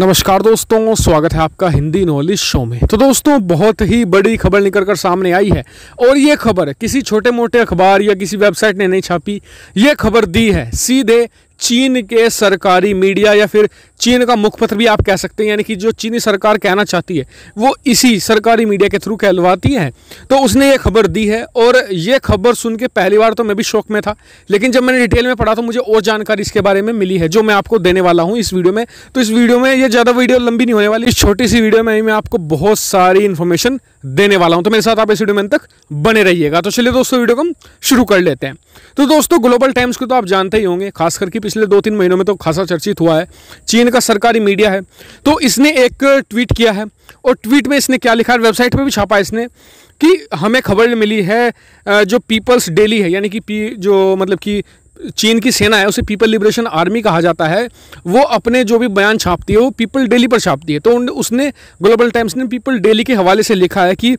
नमस्कार दोस्तों, स्वागत है आपका हिंदी नॉलेज शो में। तो दोस्तों, बहुत ही बड़ी खबर निकल कर सामने आई है और ये खबर, किसी छोटे मोटे अखबार या किसी वेबसाइट ने नहीं छापी, ये खबर दी है, सीधे चीन के सरकारी मीडिया या फिर चीन का मुखपत्र भी आप कह सकते हैं, यानी कि जो चीनी सरकार कहना चाहती है, वो इसी सरकारी मीडिया के थ्रू कहलवाती है। तो उसने ये खबर दी है और ये खबर सुन के पहली बार तो मैं भी शौक में था, लेकिन जब मैंने डिटेल में पढ़ा तो मुझे और जानकारी इसके बारे में मिली है, जो मैं आपको देने वाला हूँ इस वीडियो में। तो इस वीडियो में ये ज़्यादा वीडियो लंबी नहीं होने वाली, इस छोटी सी वीडियो में मैं आपको बहुत सारी इन्फॉर्मेशन देने वाला हूँ। तो मेरे साथ आप इस वीडियो में तक बने रहिएगा। तो चलिए दोस्तों, वीडियो को हम शुरू कर लेते हैं। तो दोस्तों ग्लोबल टाइम्स को तो आप जानते ही होंगे खास करके पिछले दो तीन महीनों में तो खासा चर्चित हुआ है। चीन का सरकारी मीडिया है। तो इसने एक ट्वीट किया है और ट्वीट में इसने क्या लिखा है? वेबसाइट पर भी छापा है इसने कि हमें खबर मिली है जो पीपल्स डेली है, यानी कि जो मतलब कि चीन की सेना है उसे पीपल लिबरेशन आर्मी कहा जाता है। वो अपने जो भी बयान छापती है वो पीपल डेली पर छापती है। तो उसने ग्लोबल टाइम्स ने पीपल डेली के हवाले से लिखा है कि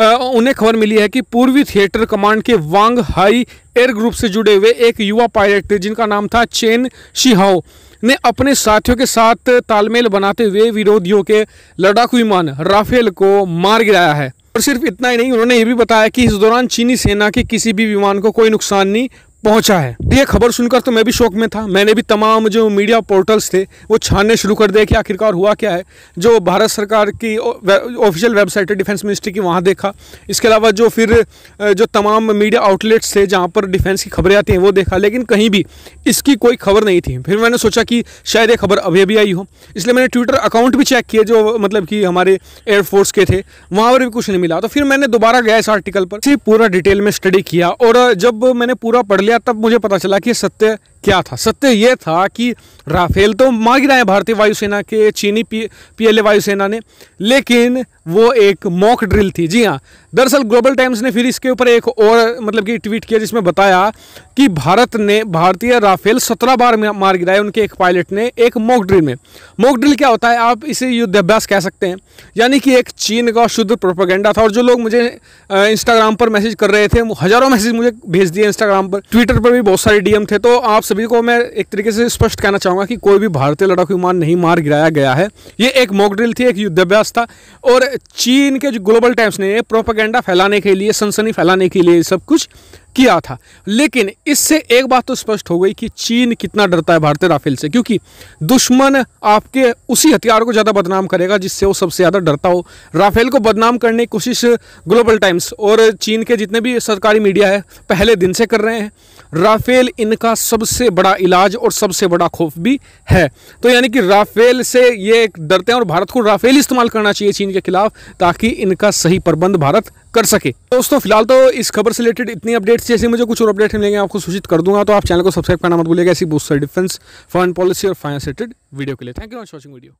आ, उन्हें खबर मिली है कि पूर्वी थिएटर कमांड के वांग हाई एयर ग्रुप से जुड़े हुए एक युवा पायलट जिनका नाम था चेन शिहाओ ने अपने साथियों के साथ तालमेल बनाते हुए विरोधियों के लड़ाकू विमान राफेल को मार गिराया है। और सिर्फ़ इतना ही नहीं उन्होंने ये भी बताया कि इस दौरान चीनी सेना के किसी भी विमान को कोई नुकसान नहीं पहुँचा है। ये खबर सुनकर तो मैं भी शौक में था। मैंने भी तमाम जो मीडिया पोर्टल्स थे, वो छानने शुरू कर दिए कि आखिरकार हुआ क्या है। जो भारत सरकार की ऑफिशियल वेबसाइट है डिफेंस मिनिस्ट्री की, वहाँ देखा। इसके अलावा जो फिर जो तमाम मीडिया आउटलेट्स थे, जहाँ पर डिफेंस की खबरें आती हैं, वो देखा। लेकिन कहीं भी इसकी कोई खबर नहीं थी। फिर मैंने सोचा कि शायद ये खबर अभी अभी आई हो। इसलिए मैंने ट्विटर अकाउंट भी चेक किए, जो मतलब कि हमारे एयरफोर्स के थे। वहाँ पर भी कुछ नहीं मिला। तो फिर मैंने दोबारा गया इस आर्टिकल पर। पूरा डिटेल में स्टडी किया और जब मैंने पूरा पढ़ लिया तब मुझे पता चला कि सत्य क्या था? सत्य ये था कि राफेल तो मार गिराए भारतीय वायुसेना के, चीनी पी, पीएलए वायुसेना ने। लेकिन वो एक मॉक ड्रिल थी। जी हाँ दरअसल ग्लोबल टाइम्स ने फिर इसके ऊपर एक और मतलब कि ट्वीट किया जिसमें बताया कि भारत ने, भारतीय राफेल सत्रह बार मार गिराए उनके एक पायलट ने एक मॉक ड्रिल में। मॉक ड्रिल क्या होता है? आप इसे युद्धाभ्यास कह सकते हैं। यानी कि एक चीन का शुद्ध प्रोपोगेंडा था। और जो लोग मुझे इंस्टाग्राम पर मैसेज कर रहे थे हज़ारों मैसेज मुझे भेज दिए इंस्टाग्राम पर। ट्विटर पर भी बहुत सारे डीएम थे तो आप सभी को मैं एक तरीके से स्पष्ट कहना चाहूँगा कि कोई भी भारतीय लड़ाकू विमान नहीं मार गिराया गया है। ये एक मॉक ड्रिल थी, एक युद्धाभ्यास था और चीन के जो ग्लोबल टाइम्स ने प्रोपागेंडा फैलाने के लिए, सनसनी फैलाने के लिए सब कुछ किया था। लेकिन इससे एक बात तो स्पष्ट हो गई कि चीन कितना डरता है भारतीय राफेल से, क्योंकि दुश्मन आपके उसी हथियार को ज़्यादा बदनाम करेगा जिससे वो सबसे ज़्यादा डरता हो। राफेल को बदनाम करने की कोशिश ग्लोबल टाइम्स और चीन के जितने भी सरकारी मीडिया है, पहले दिन से कर रहे हैं। राफेल इनका सबसे बड़ा इलाज और सबसे बड़ा खौफ भी है। तो यानी कि राफेल से ये डरते हैं और भारत को राफेल इस्तेमाल करना चाहिए चीन के खिलाफ ताकि इनका सही प्रबंध भारत कर सके। दोस्तों, फ़िलहाल तो इस खबर से रिलेटेड इतनी अपडेट्स, जैसे मुझे कुछ और अपडेट मिलेंगे, आपको सूचित कर दूँगा तो आप चैनल को सब्सक्राइब करना मत भूलिएगा। ऐसी बहुत सारी डिफेंस फॉरन पॉलिसी और फाइनेंस रिलेटेड वीडियो के लिए। Thank you for watching video